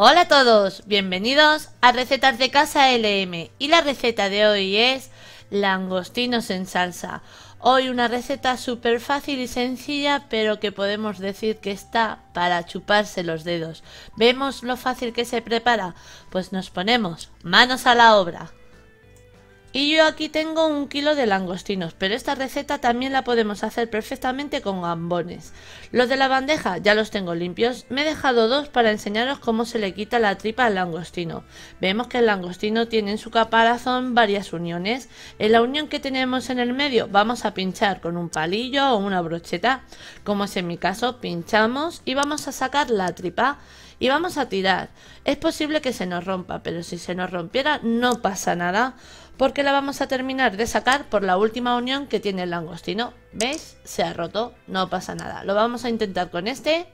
Hola a todos, bienvenidos a Recetas de Casa LM y la receta de hoy es langostinos en salsa. Hoy una receta súper fácil y sencilla pero que podemos decir que está para chuparse los dedos. ¿Vemos lo fácil que se prepara? Pues nos ponemos manos a la obra. Y yo aquí tengo un kilo de langostinos, pero esta receta también la podemos hacer perfectamente con gambones. Los de la bandeja ya los tengo limpios, me he dejado dos para enseñaros cómo se le quita la tripa al langostino. Vemos que el langostino tiene en su caparazón varias uniones. En la unión que tenemos en el medio vamos a pinchar con un palillo o una brocheta, como es en mi caso, pinchamos y vamos a sacar la tripa y vamos a tirar. Es posible que se nos rompa, pero si se nos rompiera no pasa nada porque la vamos a terminar de sacar por la última unión que tiene el langostino. ¿Veis? Se ha roto, no pasa nada. Lo vamos a intentar con este,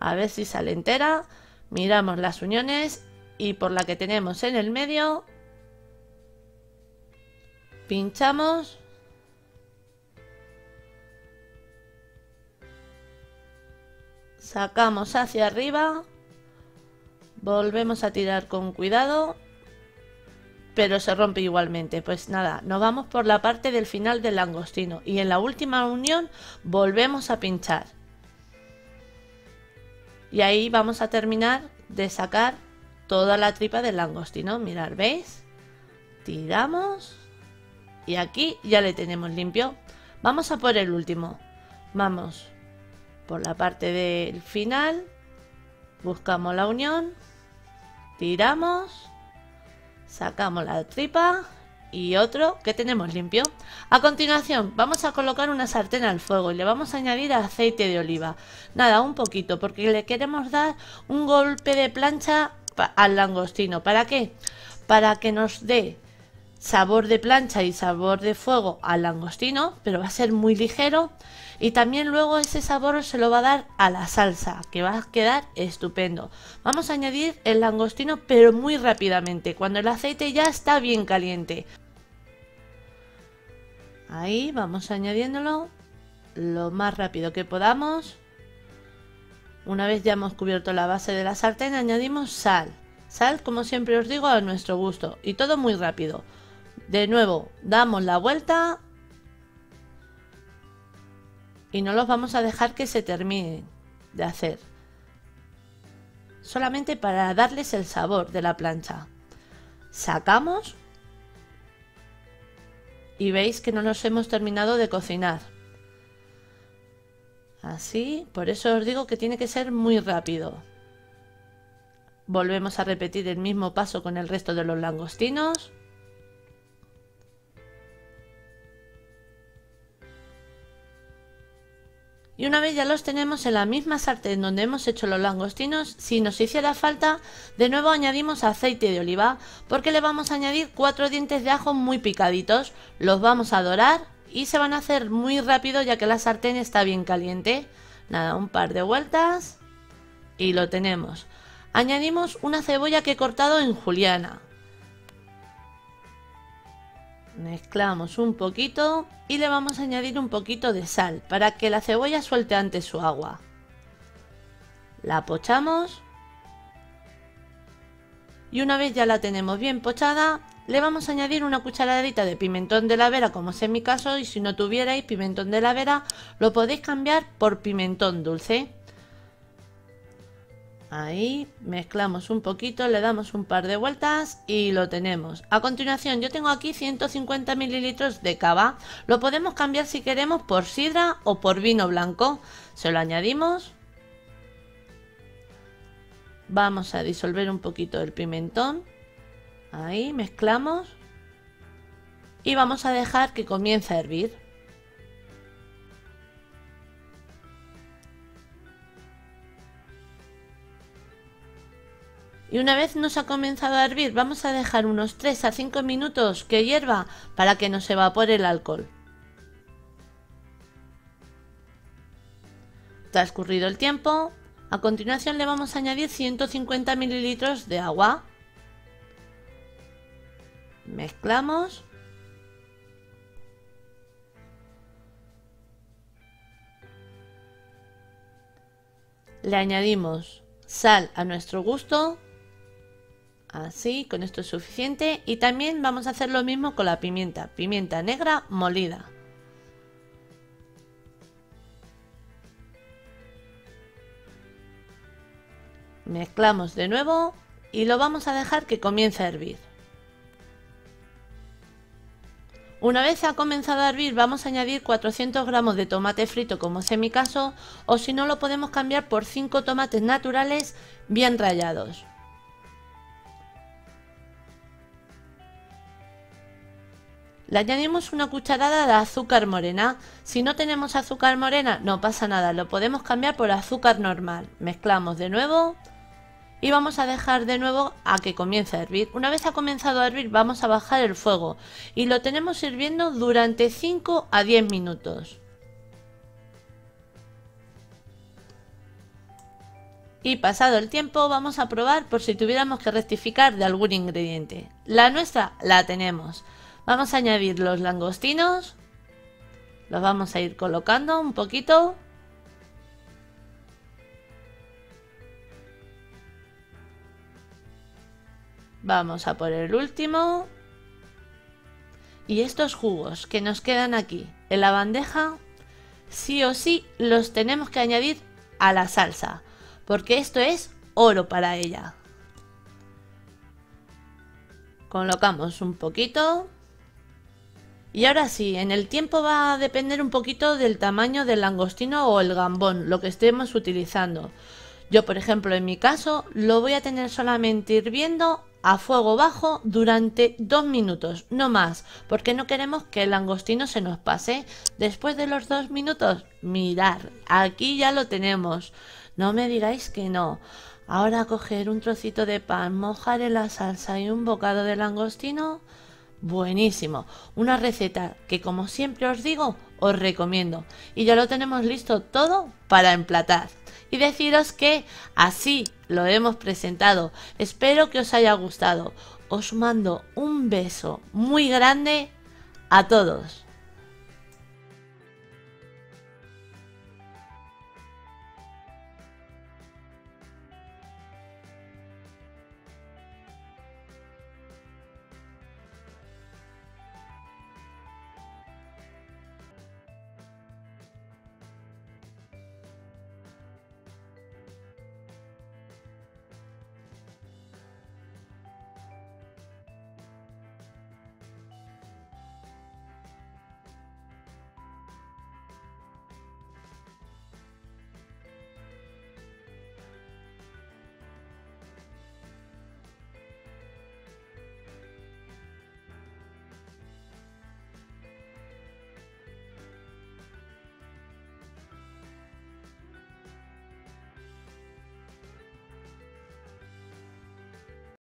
a ver si sale entera. Miramos las uniones y por la que tenemos en el medio, pinchamos. Sacamos hacia arriba, volvemos a tirar con cuidado pero se rompe igualmente. Pues nada, nos vamos por la parte del final del langostino y en la última unión volvemos a pinchar. Y ahí vamos a terminar de sacar toda la tripa del langostino. Mirad, ¿veis? Tiramos y aquí ya le tenemos limpio. Vamos a por el último. Vamos por la parte del final. Buscamos la unión. Tiramos Sacamos la tripa y otro que tenemos limpio. A continuación vamos a colocar una sartén al fuego y le vamos a añadir aceite de oliva. Nada, un poquito porque le queremos dar un golpe de plancha al langostino. ¿Para qué? Para que nos dé sabor de plancha y sabor de fuego al langostino, pero va a ser muy ligero. Y también luego ese sabor se lo va a dar a la salsa, que va a quedar estupendo. Vamos a añadir el langostino, pero muy rápidamente, cuando el aceite ya está bien caliente. Ahí vamos añadiéndolo lo más rápido que podamos. Una vez ya hemos cubierto la base de la sartén, añadimos sal. Sal, como siempre os digo, a nuestro gusto. Y todo muy rápido. De nuevo, damos la vuelta y no los vamos a dejar que se terminen de hacer. Solamente para darles el sabor de la plancha. Sacamos y veis que no los hemos terminado de cocinar. Así, por eso os digo que tiene que ser muy rápido. Volvemos a repetir el mismo paso con el resto de los langostinos. Y una vez ya los tenemos en la misma sartén donde hemos hecho los langostinos, si nos hiciera falta, de nuevo añadimos aceite de oliva, porque le vamos a añadir cuatro dientes de ajo muy picaditos, los vamos a dorar y se van a hacer muy rápido ya que la sartén está bien caliente. Nada, un par de vueltas y lo tenemos. Añadimos una cebolla que he cortado en juliana. Mezclamos un poquito y le vamos a añadir un poquito de sal para que la cebolla suelte antes su agua. La pochamos y una vez ya la tenemos bien pochada, le vamos a añadir una cucharadita de pimentón de la vera, como es en mi caso, y si no tuvierais pimentón de la vera, lo podéis cambiar por pimentón dulce. Ahí mezclamos un poquito, le damos un par de vueltas y lo tenemos. A continuación yo tengo aquí 150 mililitros de cava. Lo podemos cambiar si queremos por sidra o por vino blanco. Se lo añadimos. Vamos a disolver un poquito el pimentón. Ahí mezclamos. Y vamos a dejar que comience a hervir. Y una vez nos ha comenzado a hervir, vamos a dejar unos 3 a 5 minutos que hierva para que nos evapore el alcohol. Transcurrido el tiempo, a continuación le vamos a añadir 150 mililitros de agua. Mezclamos. Le añadimos sal a nuestro gusto. Así, con esto es suficiente. Y también vamos a hacer lo mismo con la pimienta. Pimienta negra molida. Mezclamos de nuevo y lo vamos a dejar que comience a hervir. Una vez ha comenzado a hervir vamos a añadir 400 gramos de tomate frito como es en mi caso o si no lo podemos cambiar por 5 tomates naturales bien rallados. Le añadimos una cucharada de azúcar morena. Si no tenemos azúcar morena no pasa nada, lo podemos cambiar por azúcar normal. Mezclamos de nuevo y vamos a dejar de nuevo a que comience a hervir. Una vez ha comenzado a hervir vamos a bajar el fuego y lo tenemos hirviendo durante 5 a 10 minutos. Y pasado el tiempo vamos a probar por si tuviéramos que rectificar de algún ingrediente. La nuestra la tenemos. Vamos a añadir los langostinos. Los vamos a ir colocando un poquito. Vamos a por el último. Y estos jugos que nos quedan aquí en la bandeja, sí o sí los tenemos que añadir a la salsa, porque esto es oro para ella. Colocamos un poquito. Y ahora sí, en el tiempo va a depender un poquito del tamaño del langostino o el gambón, lo que estemos utilizando. Yo, por ejemplo, en mi caso, lo voy a tener solamente hirviendo a fuego bajo durante dos minutos, no más, porque no queremos que el langostino se nos pase. Después de los dos minutos, mirar, aquí ya lo tenemos. No me digáis que no. Ahora coger un trocito de pan, mojar en la salsa y un bocado de langostino. Buenísimo. Una receta que como siempre os digo, os recomiendo. Y ya lo tenemos listo todo para emplatar y deciros que así lo hemos presentado. Espero que os haya gustado. Os mando un beso muy grande a todos.